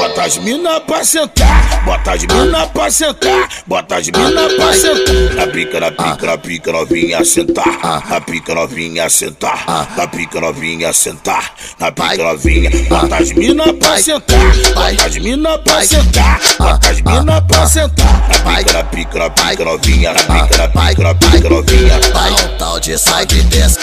Bota as mina pra sentar, bota as mina pra sentar, bota as mina pra sentar. Na pica, na pica, na pica novinha sentar, na pica novinha sentar, na pica novinha sentar, na pica novinha. Bota as mina pra sentar, bota as mina pra sentar, bota as mina pra sentar. Na pica, na pica, na pica novinha, na pica, na pica, na pica novinha. Vai tal de sai que desce,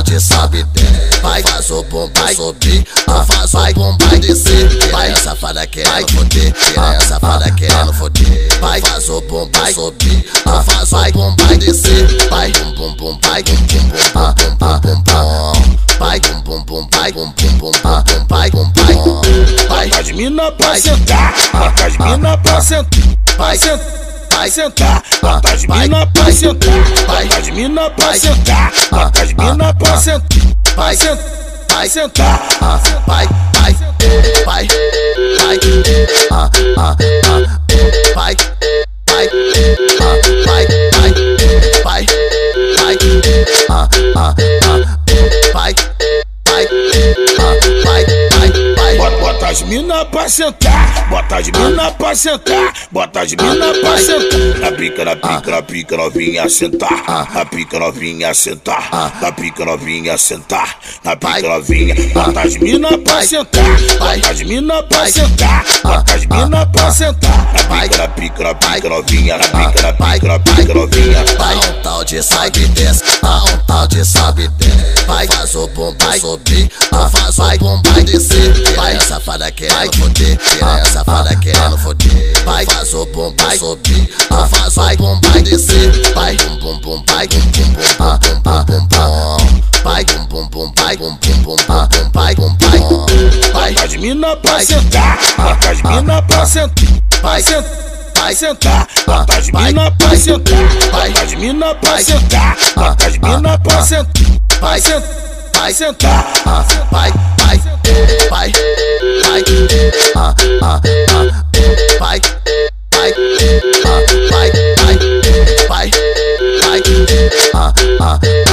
dá um tal de sobe desce. Vai faz o bumbum subir, tu faz o bumbum descer. Vai safada querendo foder, piranha safada querendo foder. Vai faz o bumbum subir, tu faz o bumbum descer. Vai bum bum bum, vai bum bum bum bum bum bum bum. Vai bum bum bum, vai bum bum bum bum bum, vai bum. Vai Bota as mina pra sentar, bota as mina pra sentar, vai sentar. Vai sentar, bota as mina pra sentar, bota as mina pra sentar, bota as mina pra sentar, vai sentar, vai sentar, vai, vai, vai, vai, ah, ah, ah, mina pra sentar, bota as mina pra sentar, bota as mina pra sentar. Na pica, na pica, na pica novinha sentar, na pica novinha sentar, na pica novinha sentar, na pica novinha. Bota as mina pra sentar, bota as mina pra sentar, bota as mina pra sentar. Na pica, na pica, na pica novinha, na pica, na pica, na pica novinha. Vai um tal de sai que desce, um tal de sobe desce. Faz o bumbum subir, tu faz o bumbum descer. Vai. Safada querendo foder, piranha safada querendo foder. Vai. Faz o bumbum subir, tu faz o bumbum descer. Vai. Bum bum bum, vai. bum bum bum bum bum bum bum. Vai. Bum bum bum, vai. Bum bum bum bum bum, vai. bum. Vai. Bota as mina pra sentar, bota as mina pra sentar, vai. Sentar. Vai. Sentar, bota as mina pra sentar, bota as mina pra sentar, bota as mina pra sentar, vai. Sentar, vai sentar, vai, vai, vai, vai, ah, ah, ah, vai, vai, ah, vai, vai, vai, vai, ah, ah, ah,